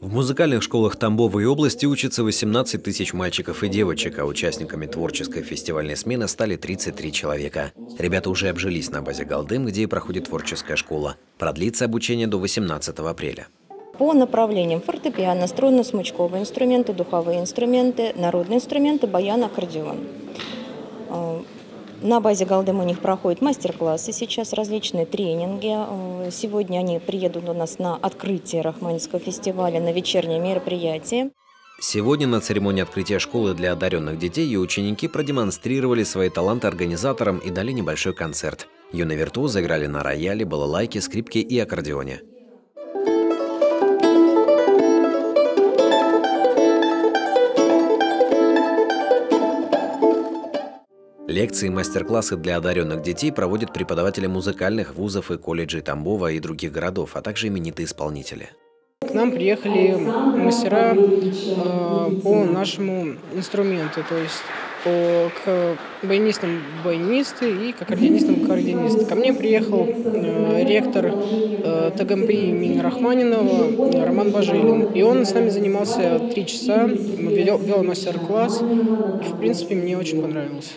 В музыкальных школах Тамбовой области учатся 18 тысяч мальчиков и девочек, а участниками творческой фестивальной смены стали 33 человека. Ребята уже обжились на базе «Галдым», где и проходит творческая школа. Продлится обучение до 18 апреля. По направлениям фортепиано, струнно-смычковые инструменты, духовые инструменты, народные инструменты, баян, аккордеон. На базе Галдем у них проходят мастер-классы сейчас, различные тренинги. Э, сегодня они приедут у нас на открытие Рахманинского фестиваля, на вечернее мероприятие. Сегодня на церемонии открытия школы для одаренных детей ее ученики продемонстрировали свои таланты организаторам и дали небольшой концерт. Юные виртуозы играли на рояле, балалайке, скрипке и аккордеоне. Лекции и мастер-классы для одаренных детей проводят преподаватели музыкальных вузов и колледжей Тамбова и других городов, а также именитые исполнители. К нам приехали мастера э, по нашему инструменту, то есть по, к баянистам баянисты и к аккордеонистам аккордеонисты. Ко мне приехал э, ректор э, ТГМП имени Рахманинова Роман Бажилин. И он с нами занимался три часа, вел, вел мастер-класс. В принципе, мне очень понравилось.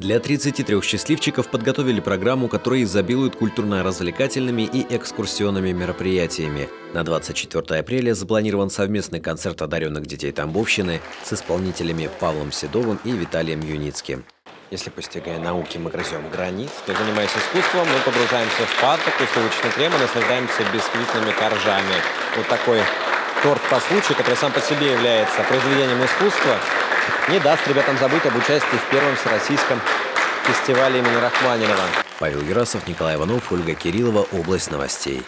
Для 33 счастливчиков подготовили программу, которая изобилует культурно-развлекательными и экскурсионными мероприятиями. На 24 апреля запланирован совместный концерт одаренных детей Тамбовщины с исполнителями Павлом Седовым и Виталием Юницким. Если, постигая науки, мы грызем гранит, то, занимаясь искусством, мы погружаемся в пар, такой сливочный крем и наслаждаемся бисквитными коржами. Вот такой торт по случаю, который сам по себе является произведением искусства, не даст ребятам забыть об участии в первом всероссийском фестивале имени Рахманинова. Павел Герасов, Николай Иванов, Ольга Кириллова. Область новостей.